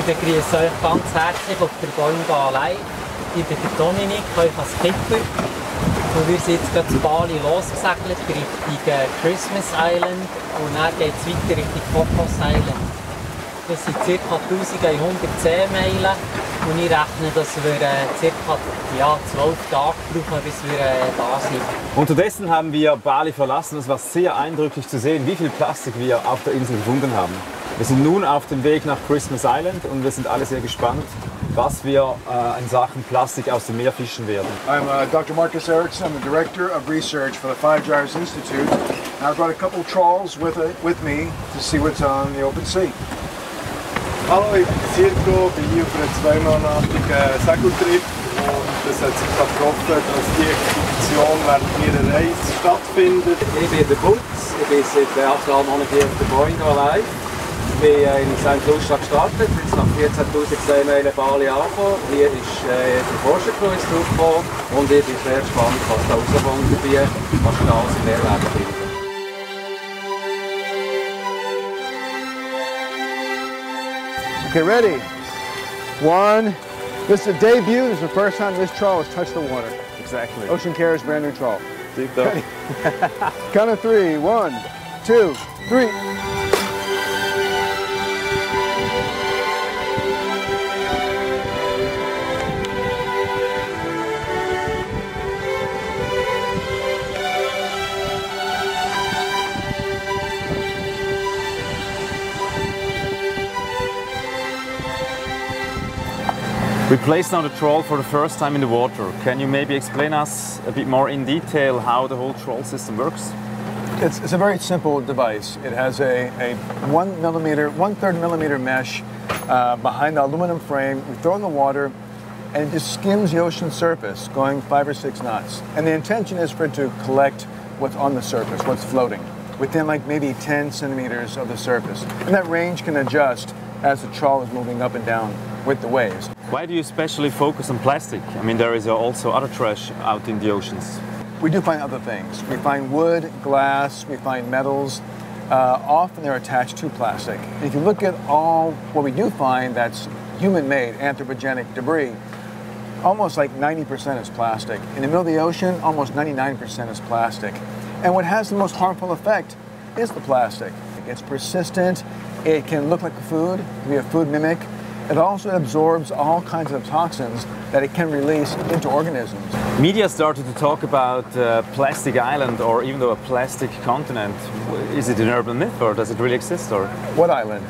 Ich begrüße euch ganz herzlich auf der Boinga Live. Ich bin der Dominik, euch als Skipper. Und wir sind jetzt gerade zu Bali losgesegelt Richtung äh, Christmas Island und dann geht es weiter Richtung Cocos Island. Das sind ca. 1110 Meilen und ich rechne, dass wir äh, ca. Ja, 12 Tage brauchen, bis wir äh, da sind. Unterdessen haben wir Bali verlassen. Es war sehr eindrücklich zu sehen, wie viel Plastik wir auf der Insel gefunden haben. Wir sind nun auf dem Weg nach Christmas Island und wir sind alle sehr gespannt, was wir äh, in Sachen Plastik aus dem Meer fischen werden. I'm uh, Dr. Marcus Erickson. I'm the Director of Research for the Five Gyres Institute. And I've brought a couple trawls with, uh, with me to see what's on the open sea. Hallo, ich bin Sirko, bin hier auf einem zweimonatigen Segeltrip und es hat sich getroffen, dass die Expedition während ihrer Reise stattfindet. Ich bin der Butz, ich bin seit acht Monaten hier auf der Boeing live. Ich äh, bin in St. Lucia gestartet, jetzt nach 14.000 Meilen Bali angekommen. Hier ist äh, der Forscherkreuz draufgekommen und ich bin sehr gespannt, was da rauskommt dabei, was wir da alles im Mehrwert finden. Okay, ready? One. This is a debut. This is the first time this trawl has touched the water. Exactly. Ocean Care's brand new trawl. Deep dive. Count of three. One, two, three. We placed now the trawl for the first time in the water. Can you maybe explain us a bit more in detail how the whole trawl system works? It's, it's a very simple device. It has a, a one millimeter, one third millimeter mesh uh, behind the aluminum frame. We throw in the water and it just skims the ocean surface going five or six knots. And the intention is for it to collect what's on the surface, what's floating, within like maybe 10 centimeters of the surface. And that range can adjust as the trawl is moving up and down with the waves. Why do you especially focus on plastic? I mean, there is also other trash out in the oceans. We do find other things. We find wood, glass, we find metals. Uh, often they're attached to plastic. If you look at all what we do find that's human made, anthropogenic debris, almost like 90% is plastic. In the middle of the ocean, almost 99% is plastic. And what has the most harmful effect is the plastic. It's persistent, it can look like a food, it can be a food mimic. It also absorbs all kinds of toxins that it can release into organisms. Media started to talk about uh, plastic island or even though a plastic continent. Is it an urban myth or does it really exist? Or What island?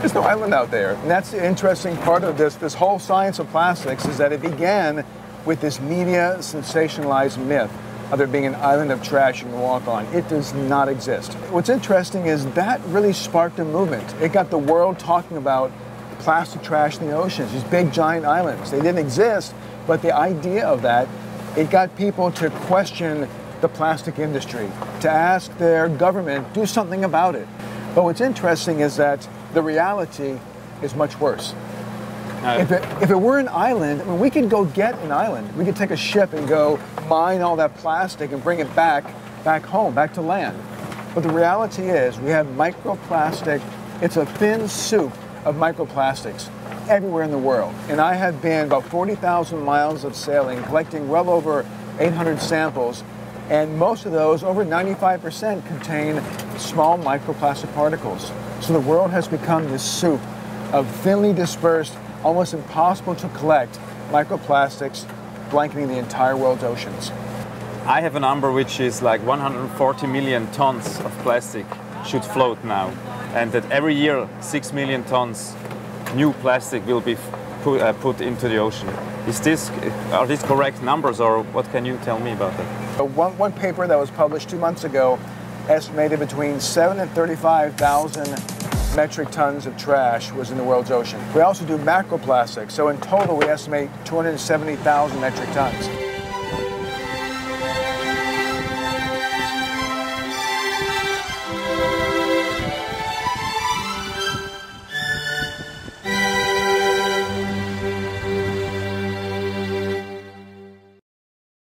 There's no island out there. And that's the interesting part of this, this whole science of plastics is that it began with this media sensationalized myth of there being an island of trash you can walk on. It does not exist. What's interesting is that really sparked a movement. It got the world talking about plastic trash in the oceans, these big giant islands. They didn't exist, but the idea of that, it got people to question the plastic industry, to ask their government, do something about it. But what's interesting is that the reality is much worse. If it, if it were an island, I mean, we could go get an island. We could take a ship and go mine all that plastic and bring it back, back home, back to land. But the reality is, we have microplastic. It's a thin soup of microplastics everywhere in the world. And I have been about 40,000 miles of sailing, collecting well over 800 samples, and most of those, over 95%, contain small microplastic particles. So the world has become this soup of thinly dispersed, almost impossible to collect microplastics blanketing the entire world's oceans. I have a number which is like 140 million tons of plastic should float now, and that every year 6 million tons new plastic will be put, uh, put into the ocean. Is this are these correct numbers, or what can you tell me about that? Uh, One, one paper that was published two months ago estimated between 7 and 35,000 metric tons of trash was in the world's ocean. We also do macroplastics, so in total we estimate 270,000 metric tons.